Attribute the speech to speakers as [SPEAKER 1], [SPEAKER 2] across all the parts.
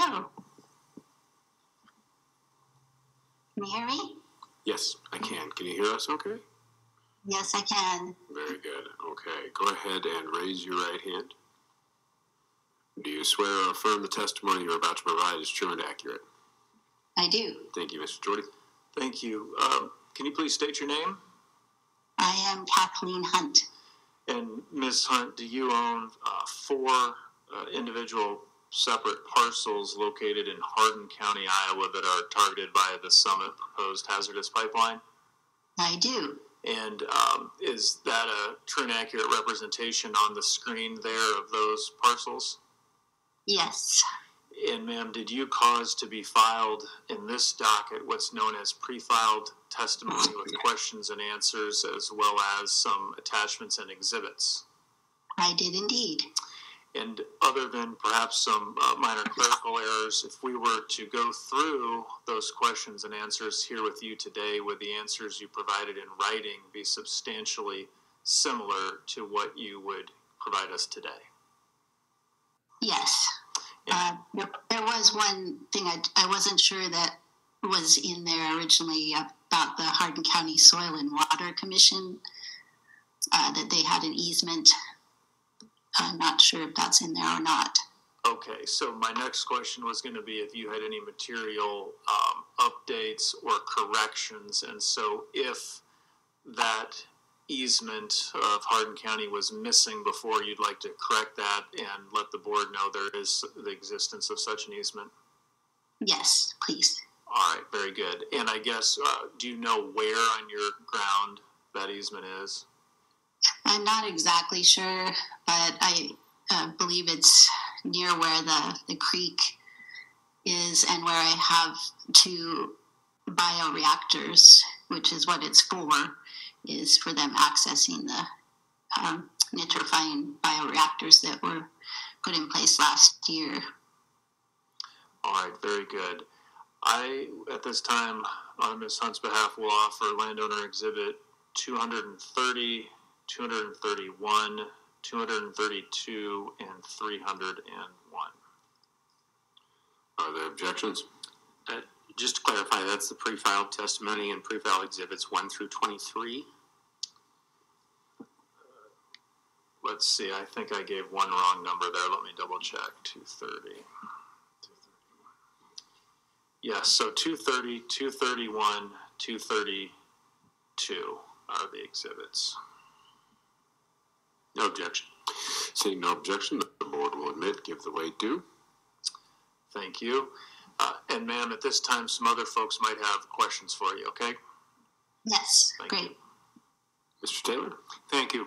[SPEAKER 1] Hello. Can you hear me?
[SPEAKER 2] Yes, I can. Can you hear us okay?
[SPEAKER 1] Yes, I can.
[SPEAKER 2] Very good. Okay. Go ahead and raise your right hand. Do you swear or affirm the testimony you're about to provide is true and accurate?
[SPEAKER 1] I do.
[SPEAKER 2] Thank you, Mr. Jorde.
[SPEAKER 3] Thank you. Um, can you please state your name?
[SPEAKER 1] I am Kathleen Hunt.
[SPEAKER 3] And Ms. Hunt, do you own uh, four uh, individual separate parcels located in Hardin County, Iowa that are targeted by the Summit proposed hazardous pipeline?
[SPEAKER 1] I do.
[SPEAKER 3] And um, is that a true and accurate representation on the screen there of those parcels?
[SPEAKER 1] Yes.
[SPEAKER 3] And ma'am, did you cause to be filed in this docket what's known as pre-filed testimony with questions and answers as well as some attachments and exhibits?
[SPEAKER 1] I did indeed.
[SPEAKER 3] And other than perhaps some uh, minor clerical errors, if we were to go through those questions and answers here with you today, would the answers you provided in writing be substantially similar to what you would provide us today?
[SPEAKER 1] Yes. Uh, there, was one thing I, I wasn't sure that was in there originally about the Hardin County Soil and Water Commission, uh, that they had an easement. I'm not sure if that's in there or not.
[SPEAKER 3] Okay, so my next question was going to be if you had any material um, updates or corrections. And so if that easement of Hardin County was missing before, you'd like to correct that and let the board know there is the existence of such an easement?
[SPEAKER 1] Yes, please.
[SPEAKER 3] All right, very good. And I guess, uh, do you know where on your ground that easement is?
[SPEAKER 1] I'm not exactly sure, but I uh, believe it's near where the, the creek is and where I have two bioreactors, which is what it's for, is for them accessing the um, nitrifying bioreactors that were put in place last year.
[SPEAKER 3] All right, very good. I, at this time, on Ms. Hunt's behalf, will offer landowner exhibit 230, 231, 232, and 301.
[SPEAKER 2] Are there objections?
[SPEAKER 4] Uh, just to clarify, that's the pre-filed testimony and pre-filed exhibits one through twenty-three.
[SPEAKER 3] Let's see, I think I gave one wrong number there. Let me double check. 230. Yes, so 230, 231, 232 are the exhibits.
[SPEAKER 2] No objection. Seeing no objection, the board will admit, give the way to.
[SPEAKER 3] Thank you. Uh, and ma'am, at this time, some other folks might have questions for you, okay?
[SPEAKER 1] Yes,
[SPEAKER 3] Thank
[SPEAKER 1] great.
[SPEAKER 3] you.
[SPEAKER 2] Mr. Taylor?
[SPEAKER 5] Thank you.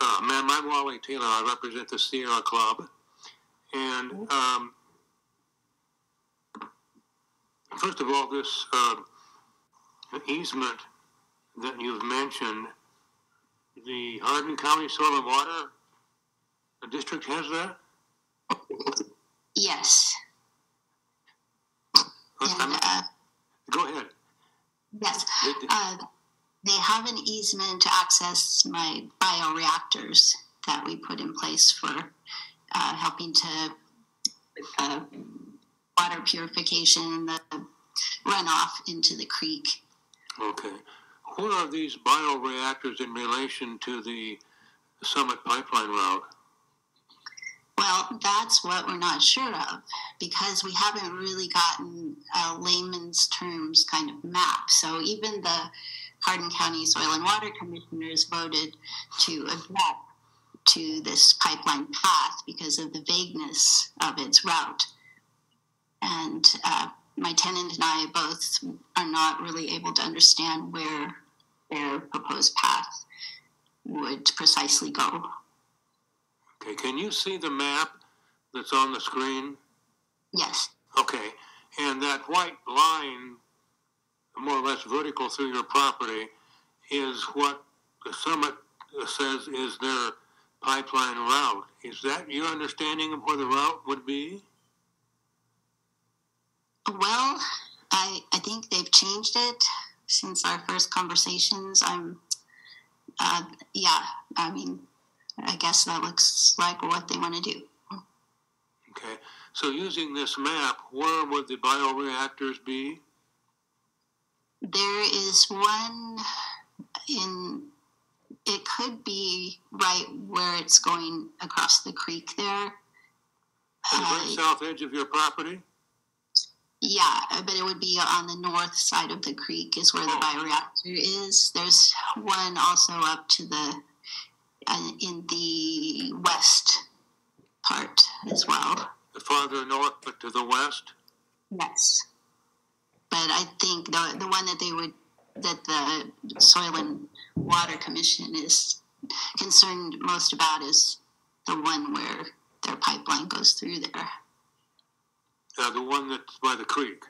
[SPEAKER 5] Uh, ma'am, I'm Wally Taylor. I represent the Sierra Club. And um, first of all, this um, easement that you've mentioned, the Hardin County Soil and Water District has that?
[SPEAKER 1] Yes. And, uh,
[SPEAKER 5] Go ahead.
[SPEAKER 1] yes, uh, they have an easement to access my bioreactors that we put in place for uh, helping to uh, water purification, and the runoff into the creek.
[SPEAKER 5] Okay. What are these bioreactors in relation to the Summit Pipeline route?
[SPEAKER 1] Well, that's what we're not sure of because we haven't really gotten a layman's terms kind of map. So even the Hardin County Soil and Water Commissioners voted to object to this pipeline path because of the vagueness of its route. And uh, my tenant and I both are not really able to understand where their proposed path would precisely go.
[SPEAKER 5] Okay, can you see the map that's on the screen?
[SPEAKER 1] Yes,
[SPEAKER 5] Okay, and that white line, more or less vertical through your property, is what the summit says is their pipeline route. Is that your understanding of where the route would be?
[SPEAKER 1] Well, I I think they've changed it since our first conversations. I'm, uh, yeah. I mean, I guess that looks like what they want to do.
[SPEAKER 5] Okay, So using this map, where would the bioreactors be?
[SPEAKER 1] There is one in, it could be right where it's going across the creek there.
[SPEAKER 5] On the
[SPEAKER 1] Uh,
[SPEAKER 5] south edge of your property?
[SPEAKER 1] Yeah, but it would be on the north side of the creek is where the
[SPEAKER 5] Oh.
[SPEAKER 1] bioreactor is. There's one also up to the uh, in the west part as well.
[SPEAKER 5] The farther north, but to the west?
[SPEAKER 1] Yes, but I think the the one that they would that the Soil and Water Commission is concerned most about is the one where their pipeline goes through there.
[SPEAKER 5] Uh, the one that's by the creek?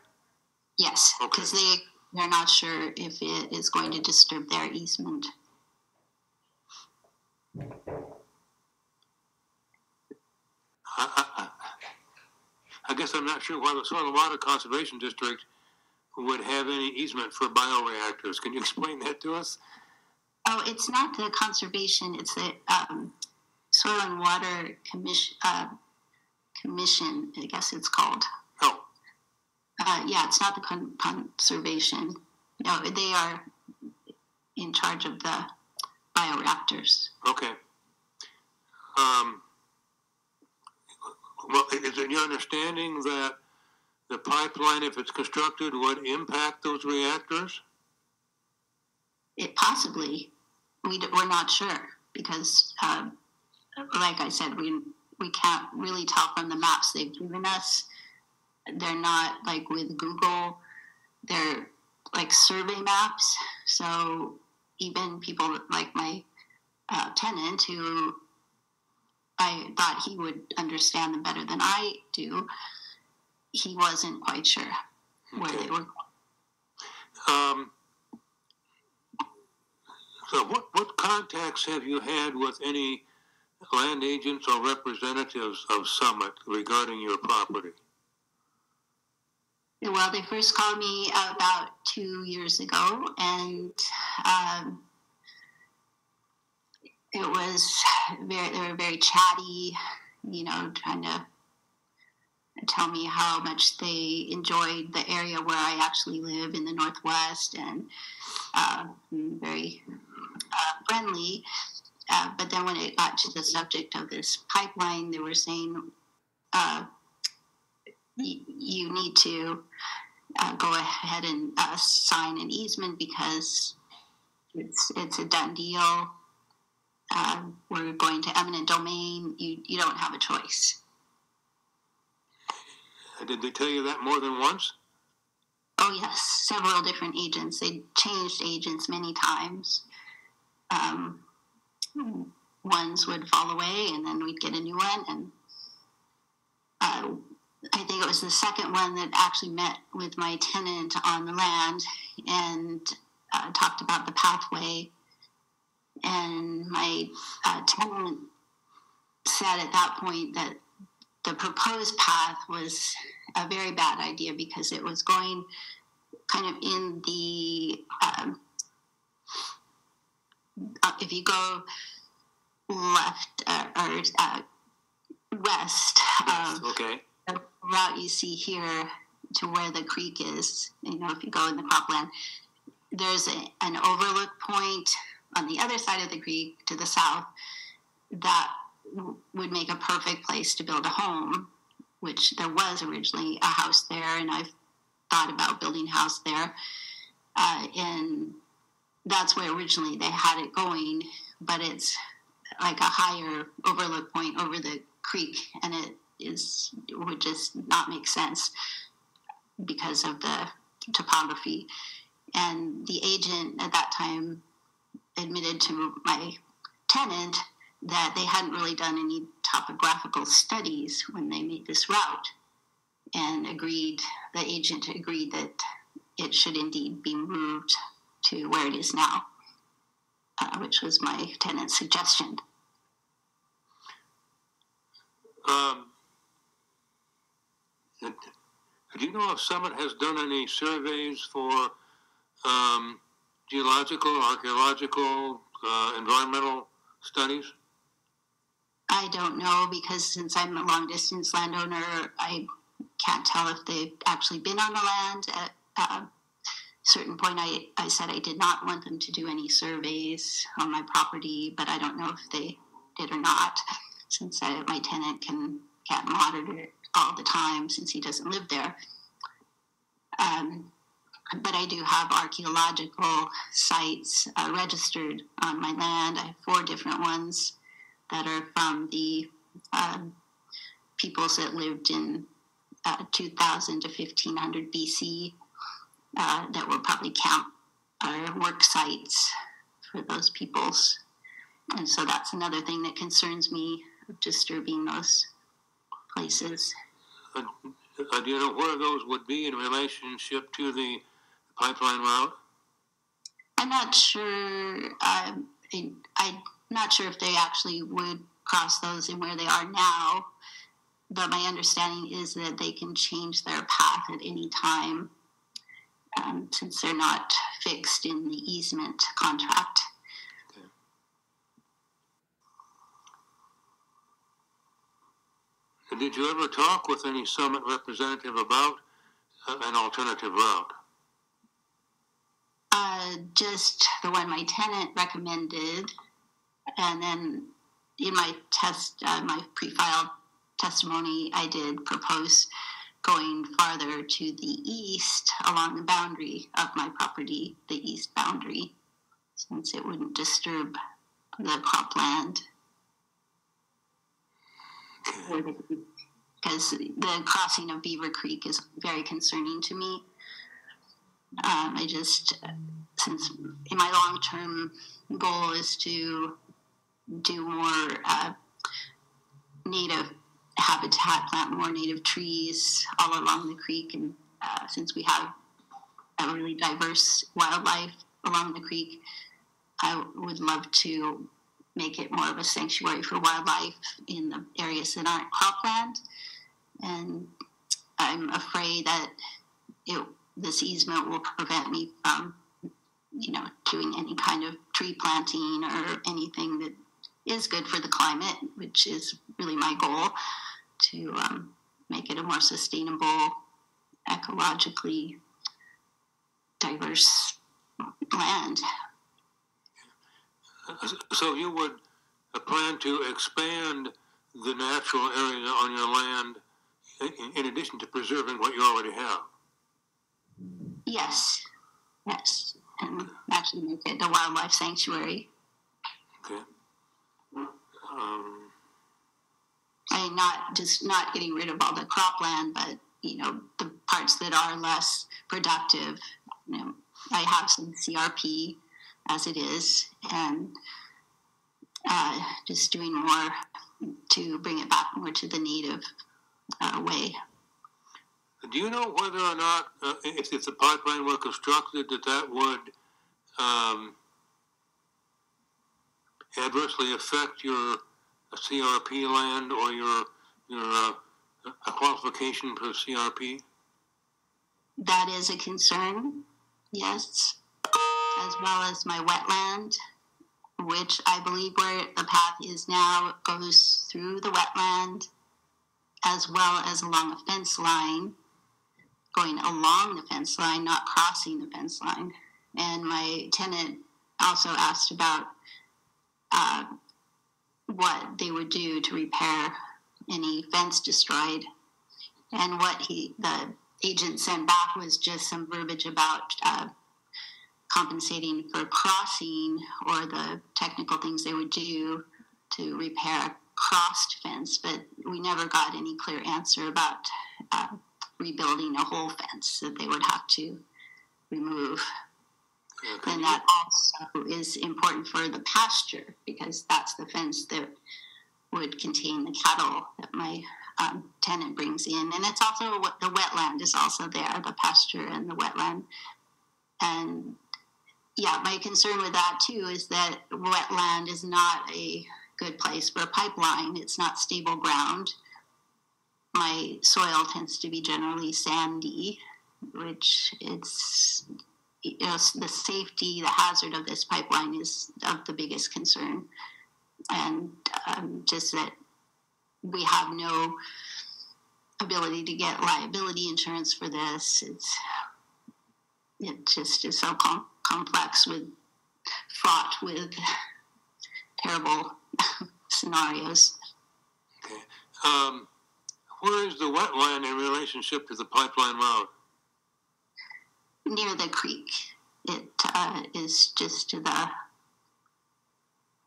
[SPEAKER 1] Yes,
[SPEAKER 5] Okay.
[SPEAKER 1] because they they're not sure if it is going to disturb their easement.
[SPEAKER 5] I, I, I- I guess I'm not sure why the Soil and Water Conservation District would have any easement for bioreactors. Can you explain that to us?
[SPEAKER 1] Oh, it's not the conservation; it's the um, Soil and Water Commission. Uh, commission, I guess it's called. Uh, yeah, it's not the con- conservation. No, they are in charge of the bioreactors.
[SPEAKER 5] okay. Um, well, is it your understanding that the pipeline, if it's constructed, would impact those reactors?
[SPEAKER 1] It possibly, we d- we're not sure because, um, like I said, we we can't really tell from the maps they've given us. They're not like with Google. They're like survey maps. So even people like my uh, tenant, who I thought he would understand them better than I do, he wasn't quite sure where
[SPEAKER 5] Okay.
[SPEAKER 1] they were.
[SPEAKER 5] Um, so what, what contacts have you had with any land agents or representatives of Summit regarding your property?
[SPEAKER 1] Well, they first called me about two years ago, and um, it was very, they were very chatty, you know, trying to tell me how much they enjoyed the area where I actually live in the Northwest and uh, very uh, friendly. Uh, but then when it got to the subject of this pipeline, they were saying, uh, y- you need to uh, go ahead and uh, sign an easement because it's it's a done deal. Uh, we're going to eminent domain. You you don't have a choice.
[SPEAKER 5] Did they tell you that more than once?
[SPEAKER 1] Oh yes, several different agents. They changed agents many times. Um, ones would fall away, and then we'd get a new one. And uh, I think it was the second one that actually met with my tenant on the land and uh, talked about the pathway. And my uh, tenant said at that point that the proposed path was a very bad idea because it was going kind of in the um, uh, if you go left uh, or uh, west of
[SPEAKER 5] Okay.
[SPEAKER 1] Route you see here to where the creek is, you know, if you go in the cropland, there's a, an overlook point on the other side of the creek to the south that would make a perfect place to build a home, which there was originally a house there, and I've thought about building a house there. Uh, and that's where originally they had it going, but it's like a higher overlook point over the creek, and it is would just not make sense because of the topography. And the agent at that time admitted to my tenant that they hadn't really done any topographical studies when they made this route and agreed the agent agreed that it should indeed be moved to where it is now uh, which was my tenant's suggestion
[SPEAKER 5] Um, do you know if Summit has done any surveys for um, geological, archaeological, uh, environmental studies?
[SPEAKER 1] I don't know because since I'm a long distance landowner, I can't tell if they've actually been on the land. At a certain point, I, I said I did not want them to do any surveys on my property, but I don't know if they did or not, since I, my tenant can can't monitor it all the time since he doesn't live there. Um, but I do have archaeological sites uh, registered on my land. I have four different ones that are from the um, peoples that lived in uh, 2000 to 1500 BC uh, that were probably camp or work sites for those peoples. And so that's another thing that concerns me of disturbing those places.
[SPEAKER 5] Uh, uh, do you know where those would be in relationship to the pipeline route?
[SPEAKER 1] I'm not sure. Um, I, I'm not sure if they actually would cross those in where they are now, but my understanding is that they can change their path at any time um, since they're not fixed in the easement contract.
[SPEAKER 5] Did you ever talk with any summit representative about uh, an alternative route?
[SPEAKER 1] Uh, just the one my tenant recommended, and then in my test, uh, my pre-filed testimony, I did propose going farther to the east along the boundary of my property, the east boundary, since it wouldn't disturb the cropland. Because the crossing of Beaver Creek is very concerning to me. Um, I just, since in my long term goal is to do more uh, native habitat, plant more native trees all along the creek, and uh, since we have a really diverse wildlife along the creek, I would love to make it more of a sanctuary for wildlife in the areas that aren't cropland. And I'm afraid that it, this easement will prevent me from, you know, doing any kind of tree planting or anything that is good for the climate, which is really my goal to um, make it a more sustainable, ecologically diverse land.
[SPEAKER 5] So you would uh, plan to expand the natural area on your land in, in addition to preserving what you already have?
[SPEAKER 1] Yes, yes, and actually make it a wildlife sanctuary.
[SPEAKER 5] Okay. Um,
[SPEAKER 1] I mean, not just not getting rid of all the cropland, but you know the parts that are less productive. You know, I have some CRP as it is, and uh, just doing more to bring it back more to the native uh, way.
[SPEAKER 5] do you know whether or not, uh, if, if the pipeline were constructed, that that would um, adversely affect your CRP land or your your uh, a qualification for CRP?
[SPEAKER 1] That is a concern, yes, as well as my wetland, which I believe where the path is now goes through the wetland as well as along a fence line, going along the fence line, not crossing the fence line. And my tenant also asked about uh, what they would do to repair any fence destroyed. And what he, the agent sent back was just some verbiage about uh, compensating for crossing or the technical things they would do to repair a crossed fence, but we never got any clear answer about uh, rebuilding a whole fence that they would have to remove.
[SPEAKER 5] Okay.
[SPEAKER 1] And that also is important for the pasture because that's the fence that would contain the cattle that my um, tenant brings in. And it's also what the wetland is also there, the pasture and the wetland. And yeah, my concern with that too is that wetland is not a good place for a pipeline. It's not stable ground. My soil tends to be generally sandy, which it's you know, the safety, the hazard of this pipeline is of the biggest concern. And um, just that we have no ability to get liability insurance for this. It's it just is so com- complex with fraught with terrible scenarios.
[SPEAKER 5] Okay. Um, where is the wetland in relationship to the pipeline route?
[SPEAKER 1] Near the creek, it uh, is just to the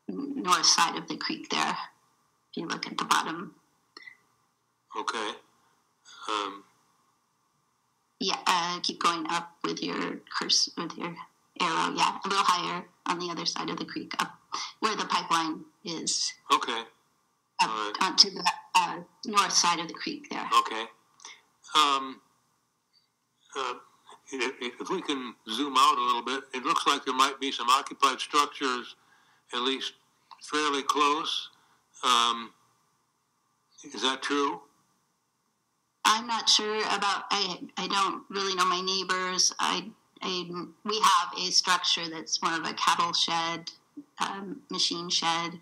[SPEAKER 1] north side of the creek there. If you look at the bottom,
[SPEAKER 5] Okay. Um,
[SPEAKER 1] yeah, uh, keep going up with your curse with your arrow. Yeah, a little higher on the other side of the creek, up where the pipeline is,
[SPEAKER 5] okay.
[SPEAKER 1] up
[SPEAKER 5] Alright.
[SPEAKER 1] onto the uh, north side of the creek there.
[SPEAKER 5] Okay. Um, uh, if, if we can zoom out a little bit, it looks like there might be some occupied structures, at least fairly close. Um, is that true?
[SPEAKER 1] I'm not sure about. I I don't really know my neighbors. I, We have a structure that's more of a cattle shed, um, machine shed.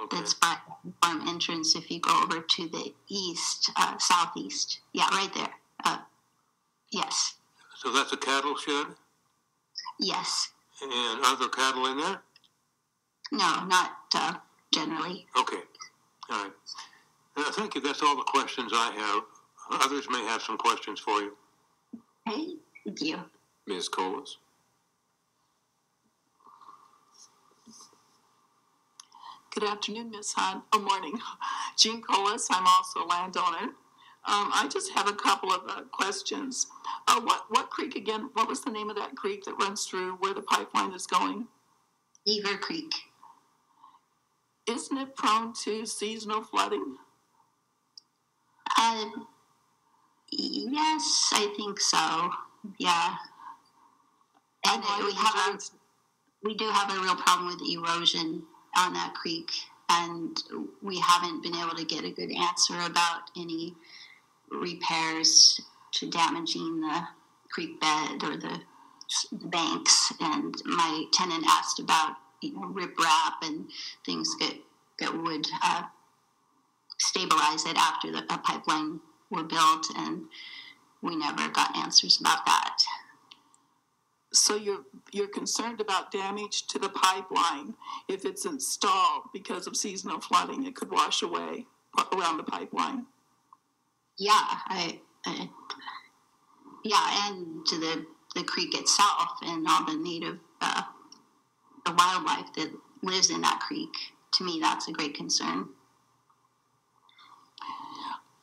[SPEAKER 5] Okay.
[SPEAKER 1] That's by farm entrance. If you go over to the east, uh, southeast, yeah, right there. Uh, yes,
[SPEAKER 5] So that's a cattle shed,
[SPEAKER 1] yes.
[SPEAKER 5] and are there cattle in there?
[SPEAKER 1] No, not uh, generally.
[SPEAKER 5] Okay. All right. Uh, thank you. That's all the questions I have. Others may have some questions for you.
[SPEAKER 1] Hey, thank you.
[SPEAKER 2] Ms. Colas?
[SPEAKER 6] Good afternoon, Ms. Hunt. Oh, morning. Jean Colas, I'm also a landowner. Um, I just have a couple of uh, questions. Uh, what, what creek again? What was the name of that creek that runs through where the pipeline is going?
[SPEAKER 1] Beaver Creek.
[SPEAKER 6] Isn't it prone to seasonal flooding?
[SPEAKER 1] Uh, yes, I think so. Yeah. And we have a, we do have a real problem with erosion on that creek, and we haven't been able to get a good answer about any repairs to damaging the creek bed or the, the banks. And my tenant asked about you know riprap and things that that would uh, stabilize it after the a pipeline were built, and we never got answers about that.
[SPEAKER 6] So you're, you're concerned about damage to the pipeline if it's installed because of seasonal flooding, it could wash away around the pipeline.
[SPEAKER 1] Yeah, I, I yeah, and to the the creek itself and all the native uh, the wildlife that lives in that creek. To me, that's a great concern.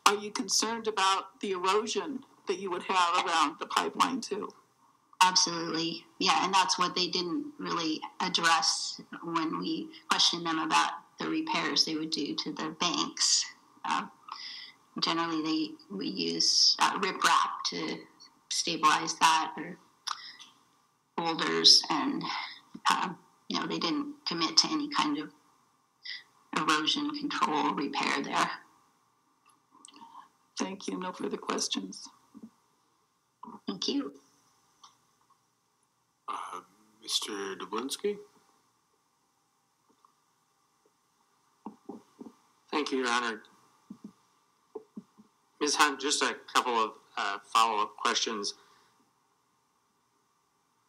[SPEAKER 6] Are you concerned about the erosion that you would have around the pipeline too?
[SPEAKER 1] Absolutely, yeah, and that's what they didn't really address when we questioned them about the repairs they would do to the banks. Uh, generally, they we use uh, riprap to stabilize that or boulders, and um, you know they didn't commit to any kind of erosion control repair there.
[SPEAKER 6] Thank you. No further questions.
[SPEAKER 1] Thank you.
[SPEAKER 2] Uh, Mr. Dublinske?
[SPEAKER 4] Thank you, Your Honor. Ms. Hunt, just a couple of uh, follow-up questions.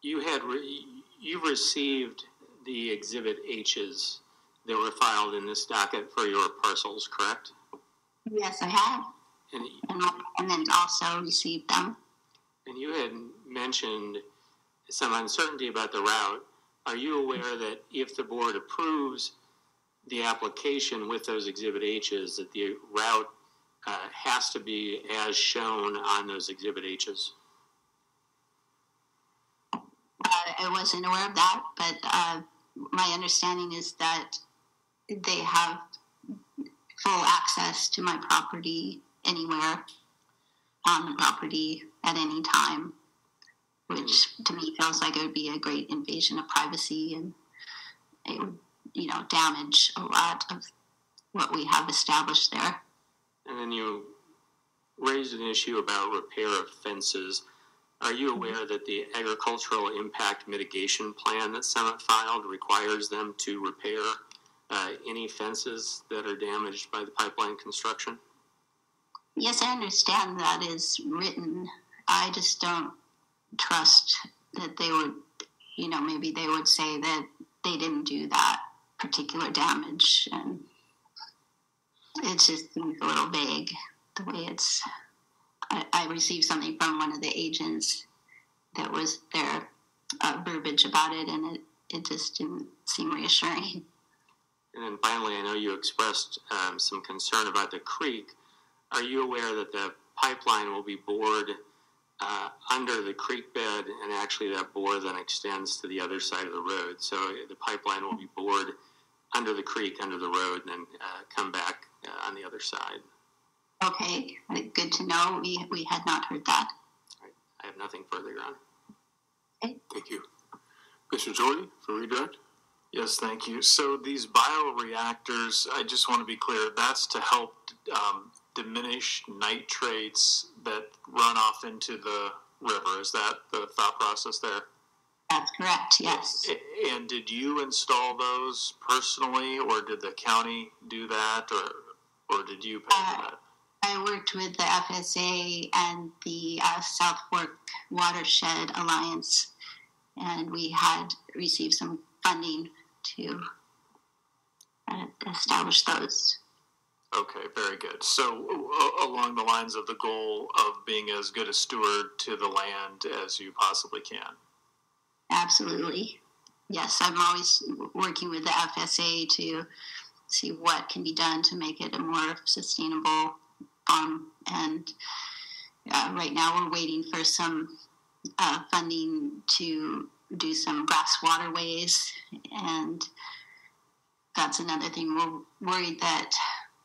[SPEAKER 4] You had re- you received the Exhibit H's that were filed in this docket for your parcels, correct?
[SPEAKER 1] Yes, I have,
[SPEAKER 4] And,
[SPEAKER 1] and, and then also received them.
[SPEAKER 4] and you had mentioned some uncertainty about the route. Are you aware that if the board approves the application with those Exhibit H's, that the route uh, has to be as shown on those Exhibit H's?
[SPEAKER 1] Uh, I wasn't aware of that, but uh, my understanding is that they have full access to my property anywhere on the property at any time, which to me feels like it would be a great invasion of privacy and it would, you know, damage a lot of what we have established there.
[SPEAKER 4] And then you raised an issue about repair of fences. Are you aware that the agricultural impact mitigation plan that Summit filed requires them to repair uh, any fences that are damaged by the pipeline construction?
[SPEAKER 1] Yes, I understand that is written. I just don't trust that they would, you know, maybe they would say that they didn't do that particular damage. And it just seems a little vague the way it's. I, I received something from one of the agents that was their uh, verbiage about it, and it, it just didn't seem reassuring.
[SPEAKER 4] And then finally, I know you expressed um, some concern about the creek. Are you aware that the pipeline will be bored uh, under the creek bed, and actually that bore then extends to the other side of the road? So the pipeline will be bored under the creek, under the road, and then uh, come back uh, on the other side.
[SPEAKER 1] Okay, good to know. We, we had not heard that.
[SPEAKER 4] I have nothing further, Your Honor.
[SPEAKER 2] Thank you. Mr. Jorde for redirect?
[SPEAKER 3] Yes, thank you. So these bioreactors, I just want to be clear, that's to help um, diminish nitrates that run off into the river. Is that the thought process there?
[SPEAKER 1] That's correct, yes.
[SPEAKER 3] And did you install those personally, or did the county do that, or or did you pay for that?
[SPEAKER 1] I worked with the FSA and the uh, South Fork Watershed Alliance, and we had received some funding to uh, establish those.
[SPEAKER 3] Okay, very good. So a- along the lines of the goal of being as good a steward to the land as you possibly can.
[SPEAKER 1] Absolutely. Yes, I'm always working with the FSA to see what can be done to make it a more sustainable farm. And uh, right now, we're waiting for some uh, funding to do some grass waterways, and that's another thing. We're worried that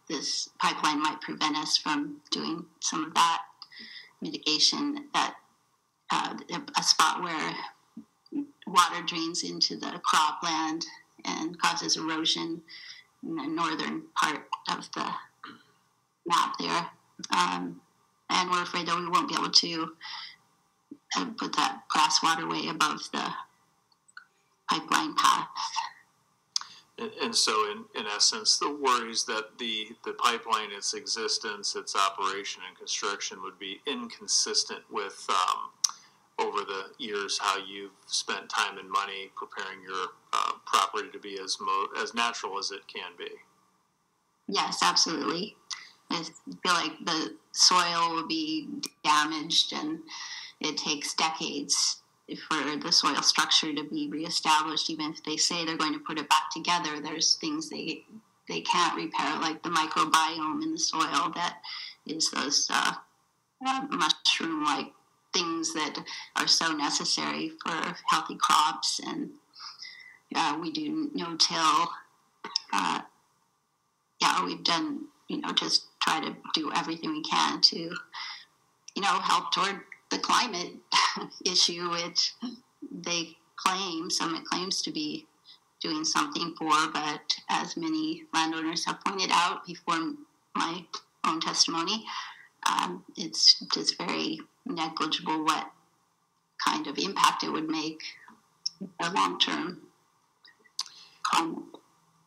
[SPEAKER 1] this pipeline might prevent us from doing some of that mitigation. That uh, a spot where water drains into the cropland and causes erosion in the northern part of the map there. Um, and we're afraid that we won't be able to uh, put that grass waterway above the pipeline path.
[SPEAKER 3] And, and so, in, in essence, the worries that the, the pipeline, its existence, its operation and construction would be inconsistent with um, over the years how you've spent time and money preparing your uh, property to be as mo- as natural as it can be.
[SPEAKER 1] Yes, absolutely. I feel like the soil will be damaged and it takes decades for the soil structure to be reestablished. Even if they say they're going to put it back together, there's things they they can't repair, like the microbiome in the soil that is those uh, uh, mushroom-like things that are so necessary for healthy crops. And uh, we do no-till. Uh, yeah, we've done, you know, just try to do everything we can to, you know, help toward the climate issue, which they claim, Summit claims to be doing something for, but as many landowners have pointed out before my own testimony, um, it's just very negligible what kind of impact it would make a long term. Um,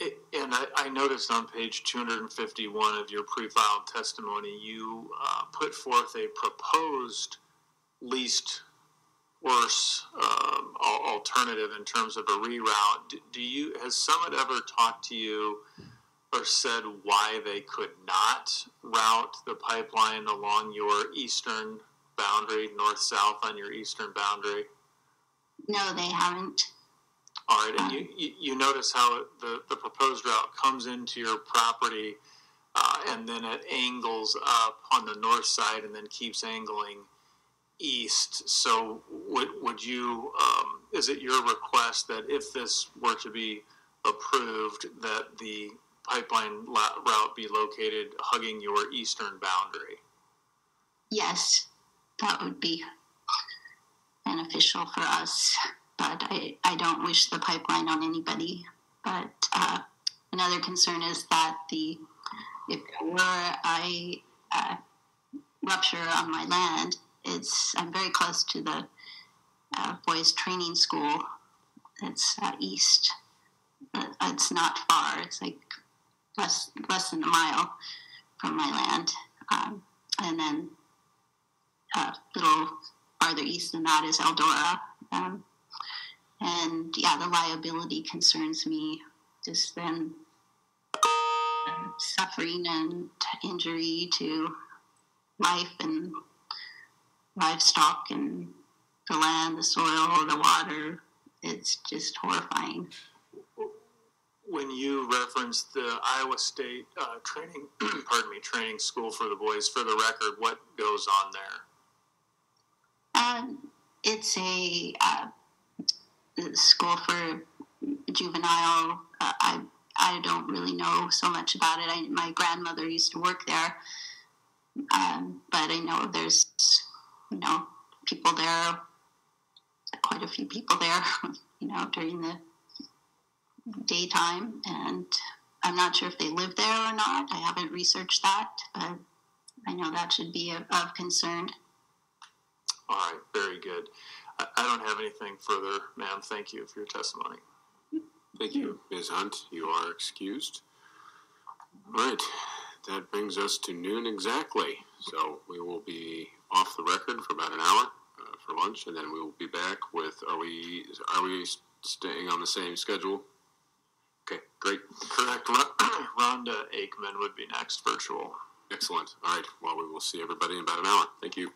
[SPEAKER 3] and I, I noticed on page 251 of your pre-filed testimony, you uh, put forth a proposed least worse um, alternative in terms of a reroute. Do, do you has Summit ever talked to you or said why they could not route the pipeline along your eastern boundary, north south on your eastern boundary?
[SPEAKER 1] no, they haven't.
[SPEAKER 3] All right, and you, you, you notice how the, the proposed route comes into your property uh, and then it angles up on the north side and then keeps angling east. So would, would you, um, is it your request that if this were to be approved, that the pipeline route be located hugging your eastern boundary?
[SPEAKER 1] Yes, that would be beneficial for us, but I, I don't wish the pipeline on anybody. But uh, another concern is that the if there were a uh, rupture on my land, it's I'm very close to the uh, boys training school. It's uh, east, uh, it's not far. It's like less less than a mile from my land, um, and then a little farther east than that is Eldora. Um, and yeah, the liability concerns me. Just then uh, suffering and injury to life and livestock and the land, the soil, the water. It's just horrifying.
[SPEAKER 3] When you referenced the Iowa State uh, training, pardon me, training school for the boys, for the record, what goes on there?
[SPEAKER 1] Um, it's a uh, school for juvenile. Uh, I I don't really know so much about it. I, my grandmother used to work there, um, but I know there's you know people there, quite a few people there, you know during the daytime, and I'm not sure if they live there or not. I haven't researched that, but I know that should be of, of concern.
[SPEAKER 3] All right, very good. I, I don't have anything further, ma'am. Thank you for your testimony.
[SPEAKER 2] Thank you, Ms. Hunt. You are excused. All right, that brings us to noon exactly. So we will be off the record for about an hour uh, for lunch, and then we will be back with. Are we? Are we staying on the same schedule? Okay, great,
[SPEAKER 3] Correct. Rhonda Aikman would be next virtual.
[SPEAKER 2] excellent. All right. Well, we will see everybody in about an hour. Thank you.